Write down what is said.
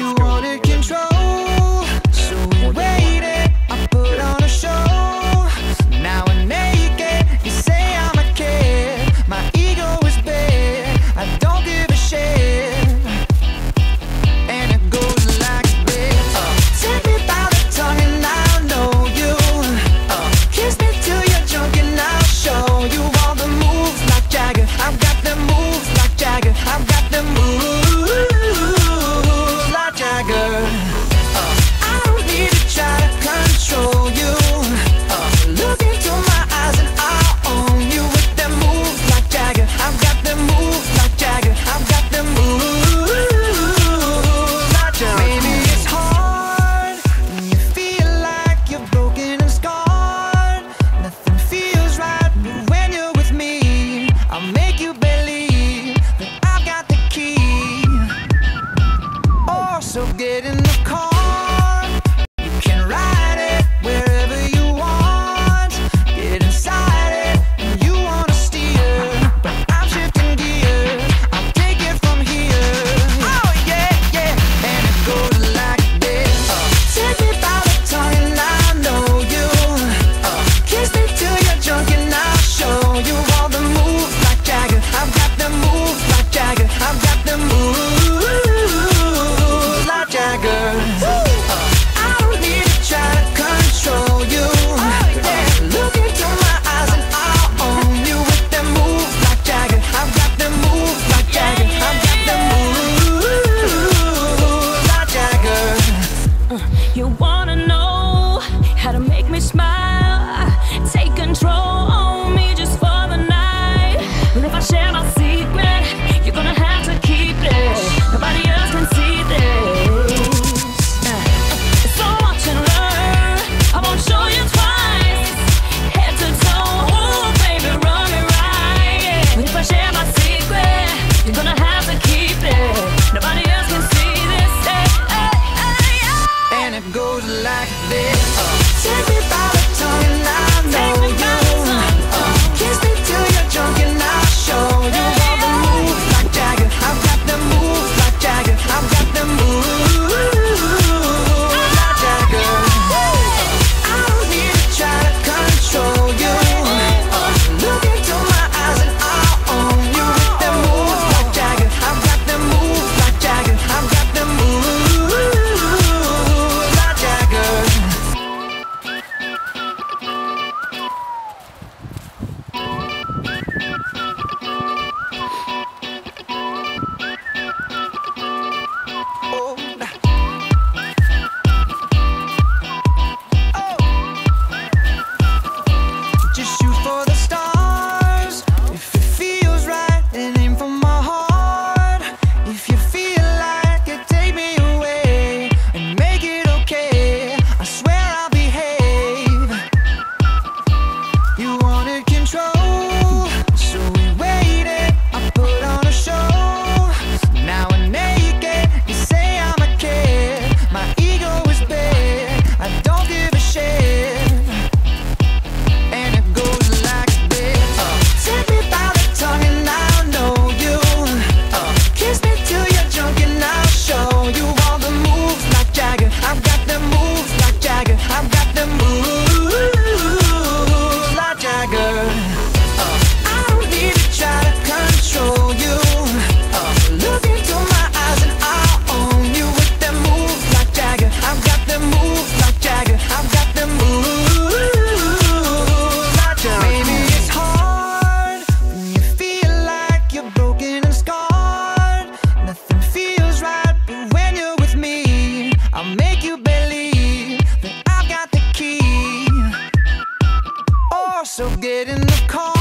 you want. You wanna know how to make me smile, take control. goes like this. in the car.